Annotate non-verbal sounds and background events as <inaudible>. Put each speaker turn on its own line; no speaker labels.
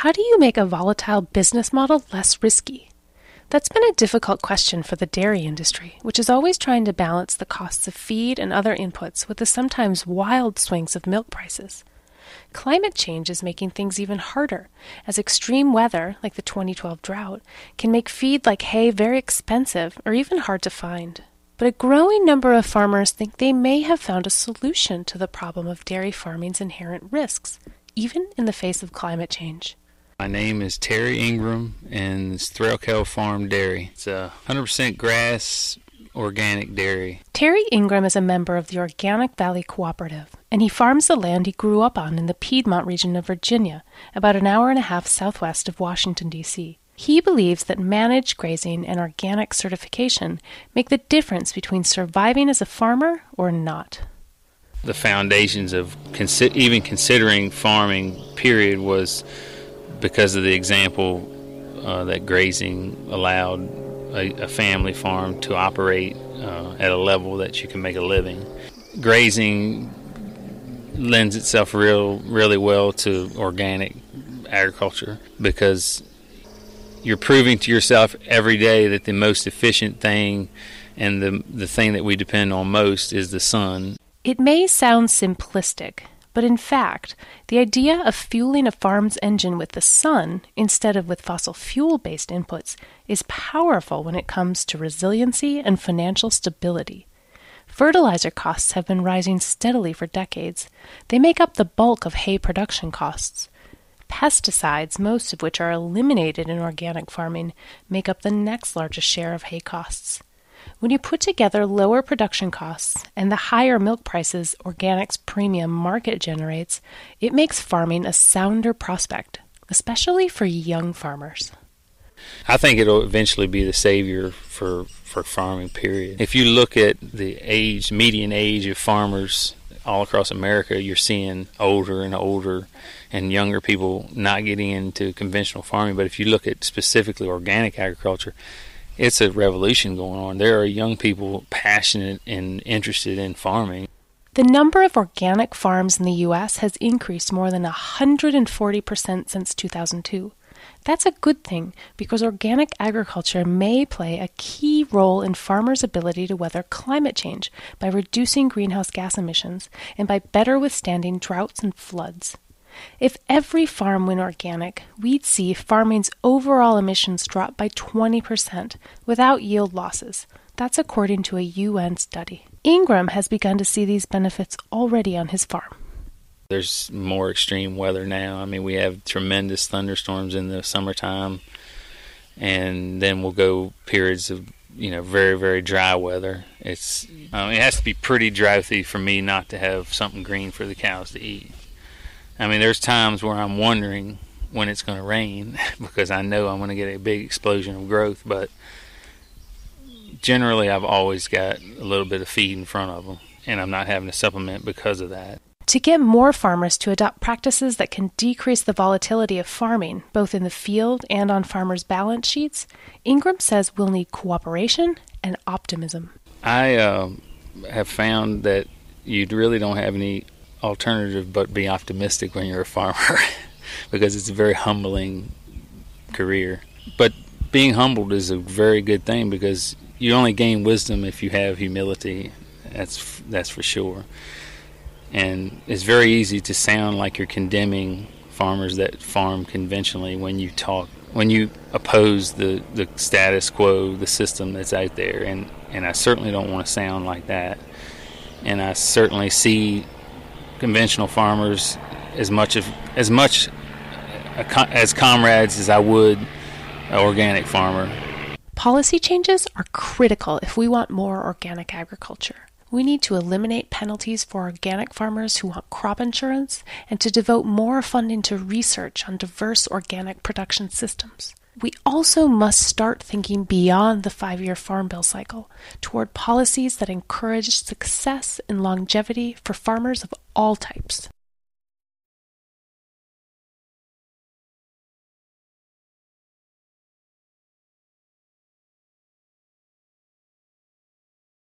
How do you make a volatile business model less risky? That's been a difficult question for the dairy industry, which is always trying to balance the costs of feed and other inputs with the sometimes wild swings of milk prices. Climate change is making things even harder, as extreme weather, like the 2012 drought, can make feed like hay very expensive or even hard to find. But a growing number of farmers think they may have found a solution to the problem of dairy farming's inherent risks, even in the face of climate change.
My name is Terry Ingram, and it's Threlkeld Farm Dairy. It's a 100% grass organic dairy.
Terry Ingram is a member of the Organic Valley Cooperative, and he farms the land he grew up on in the Piedmont region of Virginia, about an hour and a half southwest of Washington, D.C. He believes that managed grazing and organic certification make the difference between surviving as a farmer or not.
The foundations of consi- even considering farming, period, was because of the example uh, that grazing allowed a, a, family farm to operate uh, at a level that you can make a living. Grazing lends itself real really well to organic agriculture because you're proving to yourself every day that the most efficient thing and the the thing that we depend on most is the sun.
It may sound simplistic, but in fact, the idea of fueling a farm's engine with the sun instead of with fossil fuel based inputs is powerful when it comes to resiliency and financial stability. Fertilizer costs have been rising steadily for decades. They make up the bulk of hay production costs. Pesticides, most of which are eliminated in organic farming, make up the next largest share of hay costs. When you put together lower production costs and the higher milk prices organics premium market generates, it makes farming a sounder prospect, especially for young farmers.
I think it'll eventually be the savior for, for farming, period. If you look at the age, median age of farmers all across America, you're seeing older and older and younger people not getting into conventional farming. But if you look at specifically organic agriculture, it's a revolution going on. There are young people passionate and interested in farming.
The number of organic farms in the U.S. has increased more than 140% since 2002. That's a good thing because organic agriculture may play a key role in farmers' ability to weather climate change by reducing greenhouse gas emissions and by better withstanding droughts and floods. If every farm went organic, we'd see farming's overall emissions drop by 20% without yield losses. That's according to a UN study. Ingram has begun to see these benefits already on his farm.
There's more extreme weather now. I mean, we have tremendous thunderstorms in the summertime, and then we'll go periods of you know very very dry weather. It's it has to be pretty droughty for me not to have something green for the cows to eat. I mean, there's times where I'm wondering when it's going to rain <laughs> because I know I'm going to get a big explosion of growth, but generally I've always got a little bit of feed in front of them, and I'm not having to supplement because of that.
To get more farmers to adopt practices that can decrease the volatility of farming, both in the field and on farmers' balance sheets, Ingram says we'll need cooperation and optimism.
I uh, have found that you really don't have any alternative but be optimistic when you're a farmer <laughs> because it's a very humbling career. But being humbled is a very good thing because you only gain wisdom if you have humility. That's that's for sure and it's very easy to sound like you're condemning farmers that farm conventionally when you talk when you oppose the, the status quo, the system that's out there, and, and I certainly don't want to sound like that. And I certainly see conventional farmers as much of as much uh, as comrades as I would an organic farmer.
Policy changes are critical if we want more organic agriculture. We need to eliminate penalties for organic farmers who want crop insurance and to devote more funding to research on diverse organic production systems. We also must start thinking beyond the five year Farm Bill cycle toward policies that encourage success and longevity for farmers of all types.